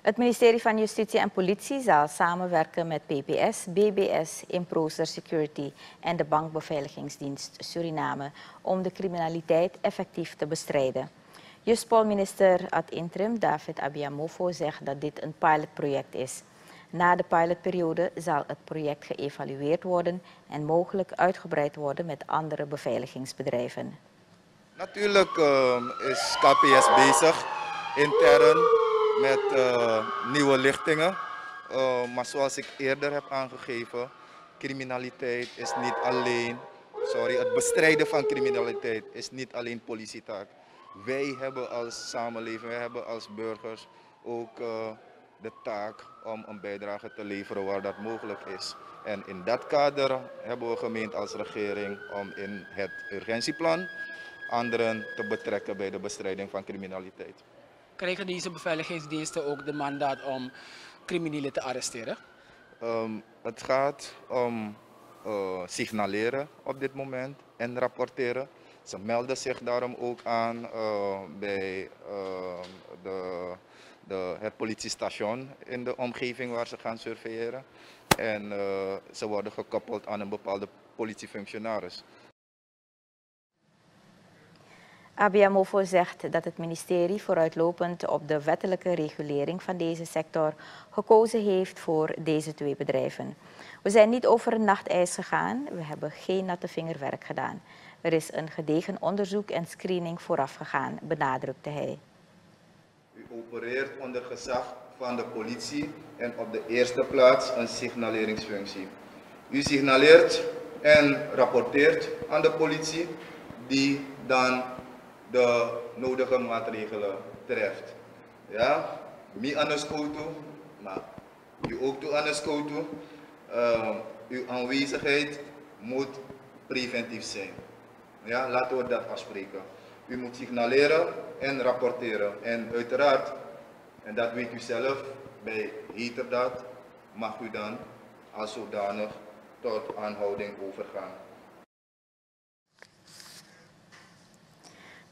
Het ministerie van Justitie en Politie zal samenwerken met PPS, BBS, Improser Security en de Bankbeveiligingsdienst Suriname om de criminaliteit effectief te bestrijden. Juspolminister ad interim David Abiamofo zegt dat dit een pilotproject is. Na de pilotperiode zal het project geëvalueerd worden en mogelijk uitgebreid worden met andere beveiligingsbedrijven. Natuurlijk uh, is KPS bezig intern met uh, nieuwe lichtingen. Uh, maar zoals ik eerder heb aangegeven, criminaliteit is niet alleen, sorry, het bestrijden van criminaliteit is niet alleen politietaak. Wij hebben als samenleving, wij hebben als burgers ook uh, de taak om een bijdrage te leveren waar dat mogelijk is. En in dat kader hebben we gemeend als regering om in het urgentieplan anderen te betrekken bij de bestrijding van criminaliteit. Krijgen deze beveiligingsdiensten ook de mandaat om criminelen te arresteren? Um, het gaat om uh, signaleren op dit moment en rapporteren. Ze melden zich daarom ook aan uh, bij uh, de, de, het politiestation in de omgeving waar ze gaan surveilleren. En ze worden gekoppeld aan een bepaalde politiefunctionaris. Abiamofo zegt dat het ministerie vooruitlopend op de wettelijke regulering van deze sector gekozen heeft voor deze twee bedrijven. We zijn niet over een nachtijs gegaan, we hebben geen natte vingerwerk gedaan. Er is een gedegen onderzoek en screening vooraf gegaan, benadrukte hij. U opereert onder gezag van de politie en op de eerste plaats een signaleringsfunctie. U signaleert en rapporteert aan de politie, die dan de nodige maatregelen treft. Ja, mi de maar u ook de uh, uw aanwezigheid moet preventief zijn. Ja, laten we dat afspreken. U moet signaleren en rapporteren. En uiteraard, en dat weet u zelf, bij heterdaad mag u dan als zodanig tot aanhouding overgaan.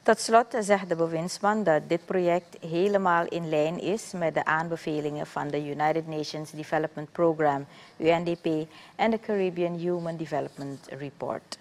Tot slot zegt de bewindsman dat dit project helemaal in lijn is met de aanbevelingen van de United Nations Development Programme, UNDP, en de Caribbean Human Development Report.